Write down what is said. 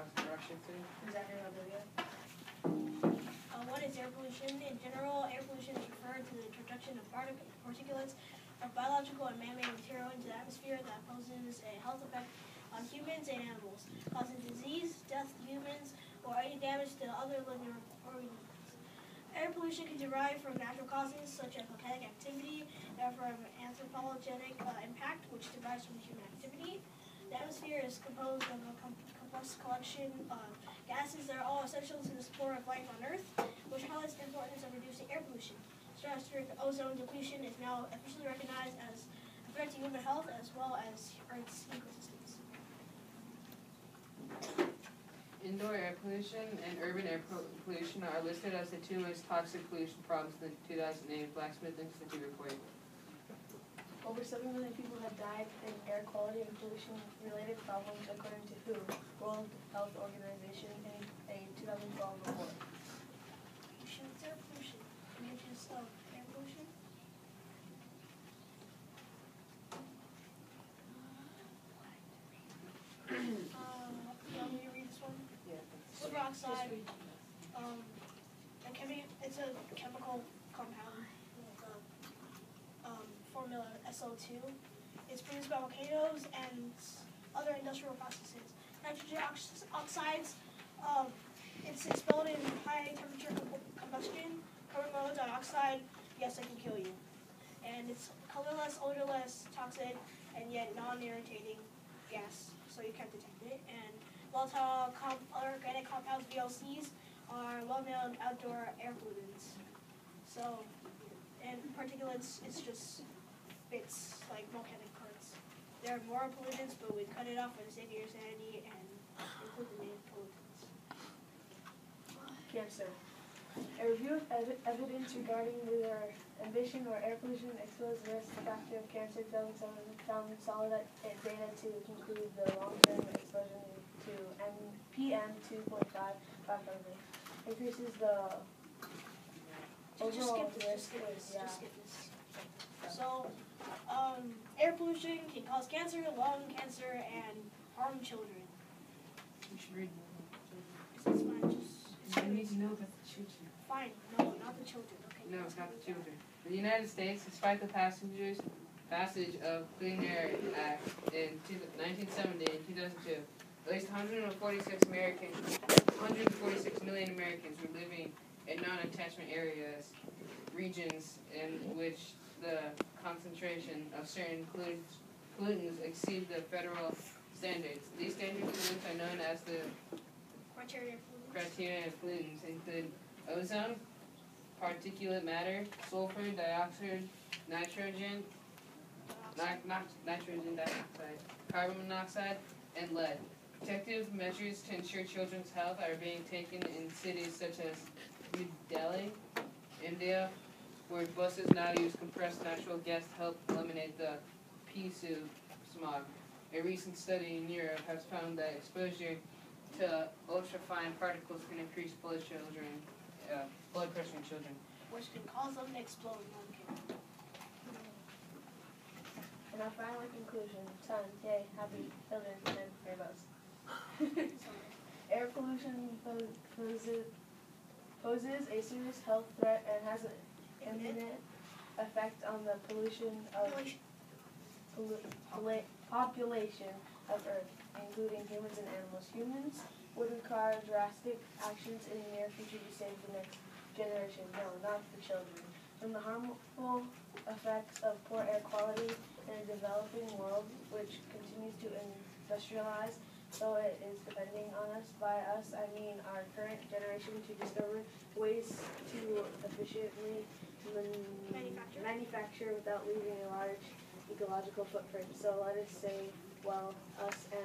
Washington. Zachary Rodriguez. Uh, what is air pollution? In general, air pollution is referred to the introduction of particulates or biological and man-made material into the atmosphere that poses a health effect on humans and animals, causing disease, death to humans, or any damage to other living organisms. Air pollution can derive from natural causes such as volcanic activity and from anthropogenic uh, impact, which derives from human activity. The atmosphere is composed of a com- collection of gases that are all essential to the support of life on Earth, which highlights the importance of reducing air pollution. Stratospheric ozone depletion is now officially recognized as a threat to human health as well as Earth's ecosystems. Indoor air pollution and urban air pollution are listed as the two most toxic pollution problems in the 2008 Blacksmith Institute report. Over 7 million people have died in air quality and pollution related problems according to WHO, World Health Organization, in a 2012 report. Pollution, it's air pollution. Images of air pollution. Um, you want me to read this one? Yeah. Silver oxide, um, a chemi- it's a chemical compound with a, um, formula SO2. It's produced by volcanoes and other industrial processes. Nitrogen ox- oxides, um, it's expelled in high temperature com- combustion. Carbon monoxide, yes, it can kill you. And it's colorless, odorless, toxic, and yet non-irritating gas, so you can't detect it. And volatile com- organic compounds (VOCs) are well-known outdoor air pollutants. So, and particulates, it's just bits like volcanic parts. There are more pollutants, but we cut it off for the sake of your sanity and include the main pollutants. Cancer. A review of ev- evidence regarding either ambition or air pollution exposed risk factor of cancer found found solid data to conclude the long-term exposure to M- PM 2.5 500 increases the overall this, just risk. skip this, just skip this. So, pollution can cause cancer, lung cancer, and harm children. You should read It's fine, just, it's more. I need to know about the children. Fine, no, not the children, okay? No, it's not the children. The United States, despite the passengers, passage of Clean Air Act in 1970 and 2002, at least 146 Americans, 146 million Americans were living in non-attainment areas, regions in which the concentration of certain pollutants, exceed the federal standards. These standard pollutants are known as the Criteria pollutants. criteria pollutants include ozone, particulate matter, sulfur dioxide, nitrogen, ni- nitrogen dioxide, carbon monoxide, and lead. Protective measures to ensure children's health are being taken in cities such as New Delhi, India, where buses now use compressed natural gas to help eliminate the pea-soup smog. A recent study in Europe has found that exposure to ultrafine particles can increase blood children, uh, blood pressure in children. Which can cause them to explode, no. And our final conclusion, sun, yay, happy, children, and rainbows. Air pollution poses, poses a serious health threat and has an imminent effect on the pollution of Population. pollu- population of Earth, including humans and animals. Humans would require drastic actions in the near future to save the next generation. No, not the children. From the harmful effects of poor air quality in a developing world, which continues to industrialize, so it is depending on us. By us, I mean our current generation to discover ways to efficiently Manufacture. manufacture without leaving a large ecological footprint. So let us say, well, us and